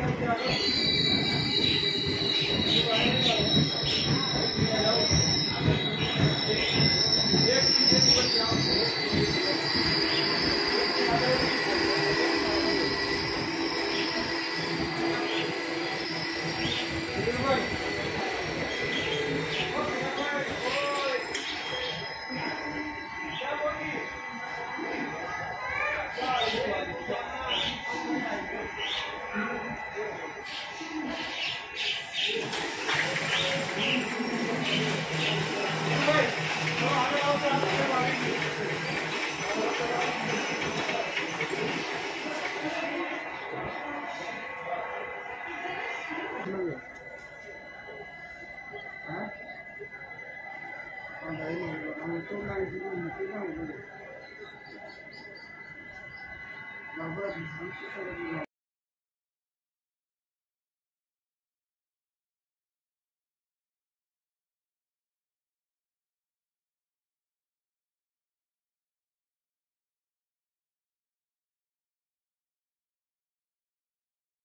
Thank you. 아나이거아유끝나는지뭐끝나는지뭐라고하지당신